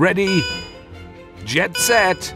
Ready? Jet set.